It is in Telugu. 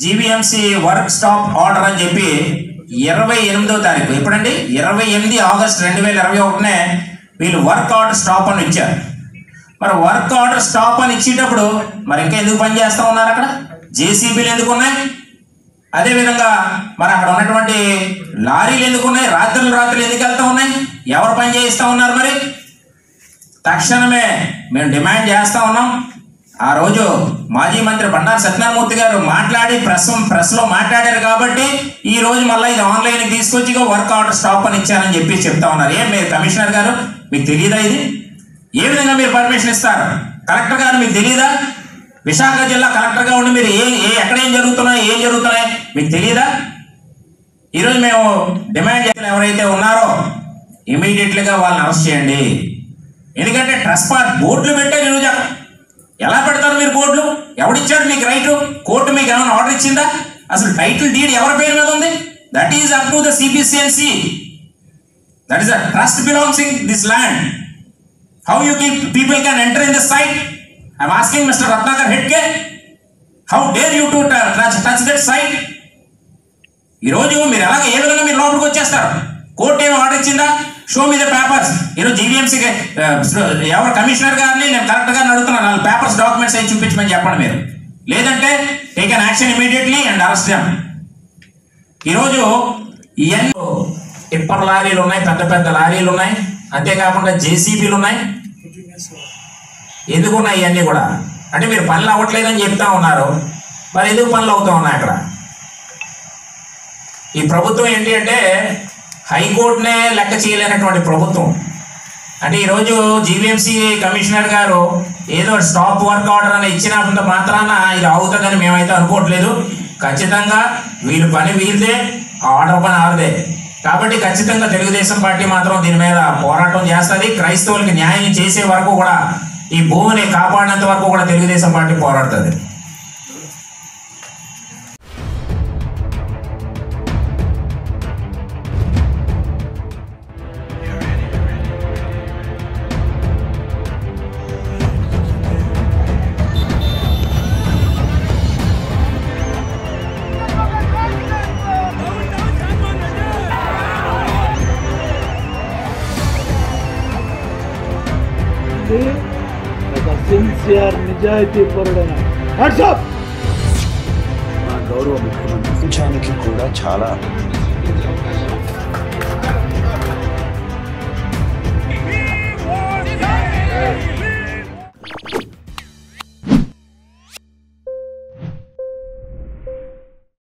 జీబీఎంసి వర్క్ స్టాప్ ఆర్డర్ అని చెప్పి ఇరవై ఎనిమిదో తారీఖు. ఎప్పుడండి? ఇరవై ఎనిమిది ఆగస్ట్ రెండు వేల ఇరవై ఒకటినే వీళ్ళు వర్క్ ఆర్డర్ స్టాప్ అని ఇచ్చారు. మరి వర్క్ ఆర్డర్ స్టాప్ అని ఇచ్చేటప్పుడు మరి ఇంకా ఎందుకు పని చేస్తూ ఉన్నారు అక్కడ? జేసీబీలు ఎందుకు ఉన్నాయి? అదేవిధంగా మరి అక్కడ ఉన్నటువంటి లారీలు ఎందుకు ఉన్నాయి? రాత్రులు రాత్రులు ఎందుకు వెళ్తూ ఉన్నాయి? ఎవరు పని చేయిస్తూ ఉన్నారు మరి? తక్షణమే మేము డిమాండ్ చేస్తూ ఉన్నాం. ఆ రోజు మాజీ మంత్రి బండారు సత్యనారాయణమూర్తి గారు మాట్లాడి ప్రెస్ ప్రెస్లో మాట్లాడారు కాబట్టి ఈ రోజు మళ్ళీ ఇది ఆన్లైన్కి తీసుకొచ్చి వర్క్ ఆర్డర్ స్టాప్ అని ఇచ్చారని చెప్పి చెప్తా ఉన్నారు. ఏం మీరు కమిషనర్ గారు మీకు తెలియదా ఇది? ఏ విధంగా మీరు పర్మిషన్ ఇస్తారు? కలెక్టర్ గారు మీకు తెలియదా విశాఖ జిల్లా కలెక్టర్గా ఉండి మీరు ఏ ఏ ఎక్కడ ఏం జరుగుతున్నాయి ఏం జరుగుతున్నాయి మీకు తెలియదా ఈరోజు మేము డిమాండ్ చేసిన ఎవరైతే ఉన్నారో ఇమీడియట్లీగా వాళ్ళని అరెస్ట్ చేయండి. ఎందుకంటే ట్రస్పాట్ బోర్డులు పెట్టారు ఈరోజు అక్కడ ఎలా పెడతారు మీరు కోర్టులు ఎవడిచ్చాడు మీకు రైట్ కోర్టు మీకు ఏమైనా ఆర్డర్ ఇచ్చిందా? అసలు టైటిల్ డీడ్ ఎవరి పేరు మీద ఉంది? That is up to the CBCNC that is a trust belonging this land how you keep people can enter in this site I'm asking mister Ratnakar హెడ్కే how dare you to touch touch that site ఈరోజు మీరు ఎలాగ ఏ విధంగా మీరు లోపలికి వచ్చేస్తారు? కోర్టు ఏమి ఆర్డర్ ఇచ్చిందా? షో మీ ద పేపర్స్ ఈరోజు జీవీఎంసీకి ఎవరు కమిషనర్ గారిని నేను కరెక్ట్ గారిని అడుగుతున్నాను. నాలుగు పేపర్స్ డాక్యుమెంట్స్ అవి చూపించమని చెప్పండి మీరు. లేదంటే take an action immediately and arrest them ఈరోజు ఎన్నో టిప్పర్ లారీలు ఉన్నాయి పెద్ద పెద్ద లారీలు ఉన్నాయి. అంతేకాకుండా జేసీబీలు ఉన్నాయి. ఎందుకు ఉన్నాయి ఇవన్నీ కూడా? అంటే మీరు పనులు అవ్వట్లేదని చెప్తా ఉన్నారు. మరి ఎందుకు పనులు అవుతా ఉన్నాయి అక్కడ? ఈ ప్రభుత్వం ఏంటి అంటే హైకోర్టునే లెక్క చేయలేనటువంటి ప్రభుత్వం. అంటే ఈరోజు జీవీఎంసీ కమిషనర్ గారు ఏదో స్టాప్ వర్క్ ఆర్డర్ అని ఇచ్చినంత మాత్రాన ఇది అవుతుందని మేమైతే అనుకోవట్లేదు. ఖచ్చితంగా వీళ్ళు పని వీళ్ళదే ఆర్డర్ పని ఆరుదే. కాబట్టి ఖచ్చితంగా తెలుగుదేశం పార్టీ మాత్రం దీని మీద పోరాటం చేస్తుంది. క్రైస్తవులకి న్యాయం చేసే వరకు కూడా ఈ భూమిని కాపాడినంత వరకు కూడా తెలుగుదేశం పార్టీ పోరాడుతుంది. ఇది ఒక సిన్సియర్ నిజాయితీ పరుడైన వాట్సాప్ మా గౌరవ ముఖ్యమంత్రి ప్రపంచానికి కూడా చాలా